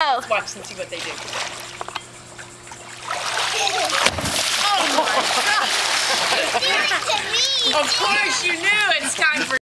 Oh. Let's watch and see what they do. Oh, do it to me. Of course you knew it.